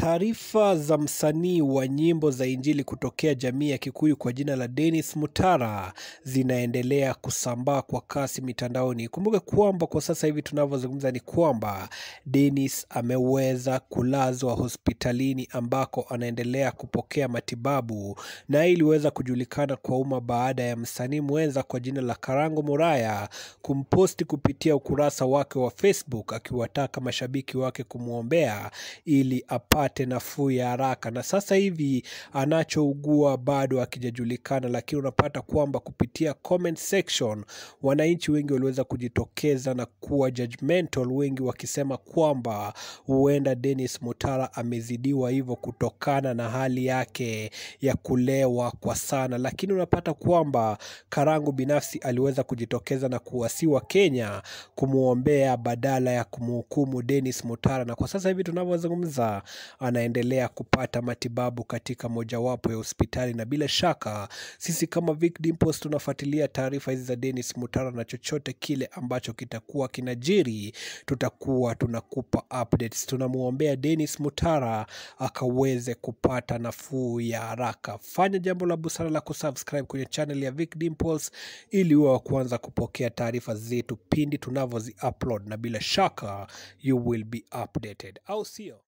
Taarifa za msanii wa nyimbo za Injili kutokea jamii ya Kikuyu kwa jina la Dennis Mutara zinaendelea kusambaa kwa kasi mitandaoni. Kumbuke kwamba kwa sasa hivi tunavyozungumza ni kwamba Dennis ameweza kulazwa hospitalini ambako anaendelea kupokea matibabu, na iliweza kujulikana kwa umma baada ya msanii mwenza kwa jina la Karango Muraya kumposti kupitia ukurasa wake wa Facebook akiwataka mashabiki wake kumwombea ili apate nafuu ya haraka. Na sasa hivi anachougua bado akijajulikana, lakini unapata kwamba kupitia comment section wananchi wengi waliweza kujitokeza na kuwa judgmental, wengi wakisema kwamba huenda Dennis Mutara amezidiwa hivyo kutokana na hali yake ya kulewa kwa sana, lakini unapata kwamba Karangu binafsi aliweza kujitokeza na kuwasiwa Kenya kumwombea badala ya kumhukumu Dennis Mutara, na kwa sasa hivi tunavyozungumza anaendelea kupata matibabu katika mojawapo ya hospitali, na bila shaka sisi kama Vic Dimples tunafuatilia taarifa hizi za Dennis Mutara, na chochote kile ambacho kitakuwa kinajiri tutakuwa tunakupa updates. Tunamwombea Dennis Mutara akaweze kupata nafuu ya haraka. Fanya jambo la busara la kusubscribe kwenye channel ya Vic Dimples ili uwe wa kwanza kupokea taarifa zetu pindi tunavyozi upload, na bila shaka you will be updated, au sio?